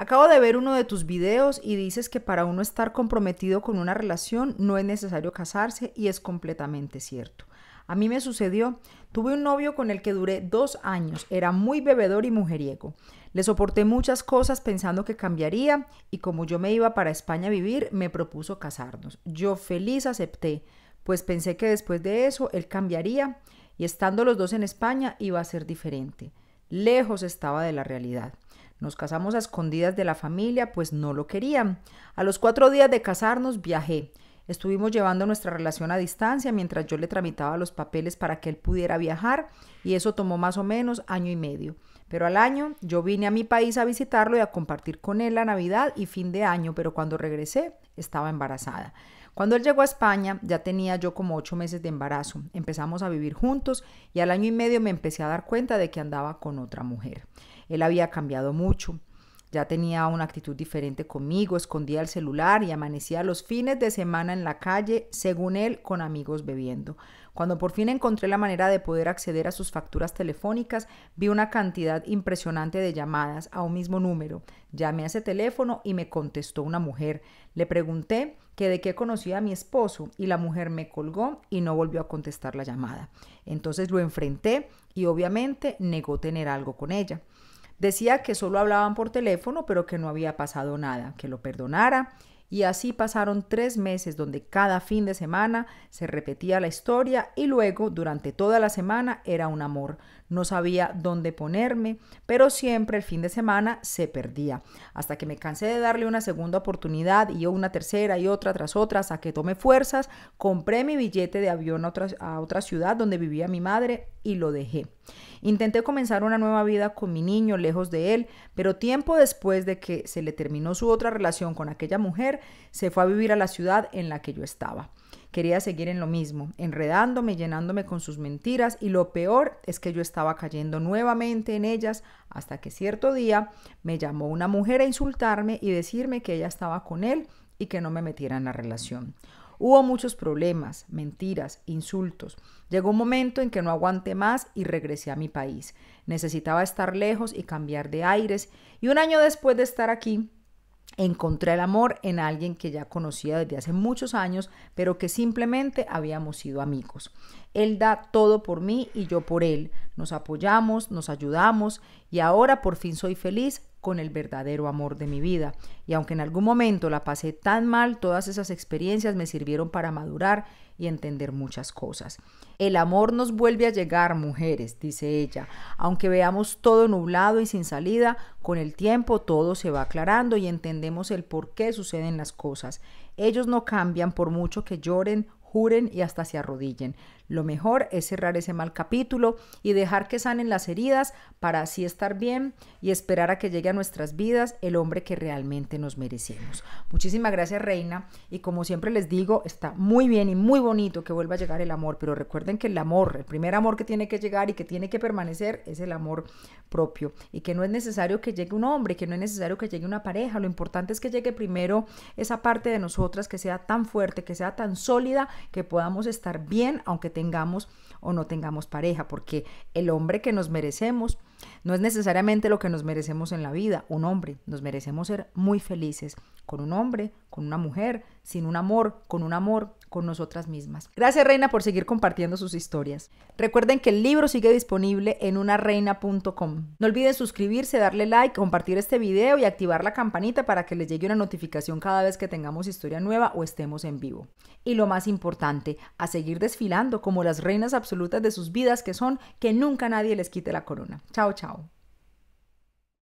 Acabo de ver uno de tus videos y dices que para uno estar comprometido con una relación no es necesario casarse y es completamente cierto. A mí me sucedió, tuve un novio con el que duré dos años, era muy bebedor y mujeriego. Le soporté muchas cosas pensando que cambiaría y como yo me iba para España a vivir, me propuso casarnos. Yo feliz acepté, pues pensé que después de eso él cambiaría y estando los dos en España iba a ser diferente. Lejos estaba de la realidad. Nos casamos a escondidas de la familia, pues no lo querían. A los cuatro días de casarnos viajé. Estuvimos llevando nuestra relación a distancia mientras yo le tramitaba los papeles para que él pudiera viajar y eso tomó más o menos año y medio. Pero al año yo vine a mi país a visitarlo y a compartir con él la Navidad y fin de año, pero cuando regresé estaba embarazada. Cuando él llegó a España ya tenía yo como ocho meses de embarazo. Empezamos a vivir juntos y al año y medio me empecé a dar cuenta de que andaba con otra mujer. Él había cambiado mucho. Ya tenía una actitud diferente conmigo, escondía el celular y amanecía los fines de semana en la calle, según él, con amigos bebiendo. Cuando por fin encontré la manera de poder acceder a sus facturas telefónicas, vi una cantidad impresionante de llamadas a un mismo número. Llamé a ese teléfono y me contestó una mujer. Le pregunté que de qué conocía a mi esposo y la mujer me colgó y no volvió a contestar la llamada. Entonces lo enfrenté y obviamente negó tener algo con ella. Decía que solo hablaban por teléfono, pero que no había pasado nada, que lo perdonara. Y así pasaron tres meses donde cada fin de semana se repetía la historia y luego durante toda la semana era un amor. No sabía dónde ponerme, pero siempre el fin de semana se perdía. Hasta que me cansé de darle una segunda oportunidad y una tercera y otra tras otra hasta que tomé fuerzas, compré mi billete de avión a otra, a otra ciudad donde vivía mi madre y lo dejé. Intenté comenzar una nueva vida con mi niño lejos de él, pero tiempo después de que se le terminó su otra relación con aquella mujer, se fue a vivir a la ciudad en la que yo estaba. Quería seguir en lo mismo, enredándome, llenándome con sus mentiras y lo peor es que yo estaba cayendo nuevamente en ellas hasta que cierto día me llamó una mujer a insultarme y decirme que ella estaba con él y que no me metiera en la relación. Hubo muchos problemas, mentiras, insultos. Llegó un momento en que no aguanté más y regresé a mi país. Necesitaba estar lejos y cambiar de aires. Y un año después de estar aquí, encontré el amor en alguien que ya conocía desde hace muchos años, pero que simplemente habíamos sido amigos. Él da todo por mí y yo por él. Nos apoyamos, nos ayudamos y ahora por fin soy feliz con el verdadero amor de mi vida. Y aunque en algún momento la pasé tan mal, todas esas experiencias me sirvieron para madurar y entender muchas cosas. El amor nos vuelve a llegar, mujeres, dice ella. Aunque veamos todo nublado y sin salida, con el tiempo todo se va aclarando y entendemos el por qué suceden las cosas. Ellos no cambian por mucho que lloren juren y hasta se arrodillen. Lo mejor es cerrar ese mal capítulo y dejar que sanen las heridas para así estar bien y esperar a que llegue a nuestras vidas el hombre que realmente nos merecemos. Muchísimas gracias, Reina. Y como siempre les digo, está muy bien y muy bonito que vuelva a llegar el amor, pero recuerden que el amor, el primer amor que tiene que llegar y que tiene que permanecer es el amor propio y que no es necesario que llegue un hombre, que no es necesario que llegue una pareja. Lo importante es que llegue primero esa parte de nosotras que sea tan fuerte, que sea tan sólida, que podamos estar bien, aunque tengamos o no tengamos pareja, porque el hombre que nos merecemos no es necesariamente lo que nos merecemos en la vida, un hombre, nos merecemos ser muy felices con un hombre, con una mujer, sin un amor, con un amor, con nosotras mismas. Gracias Reina por seguir compartiendo sus historias. Recuerden que el libro sigue disponible en unareina.com. No olviden suscribirse, darle like, compartir este video y activar la campanita para que les llegue una notificación cada vez que tengamos historia nueva o estemos en vivo. Y lo más importante, a seguir desfilando como las reinas absolutas de sus vidas que son, que nunca nadie les quite la corona. Chao, chao.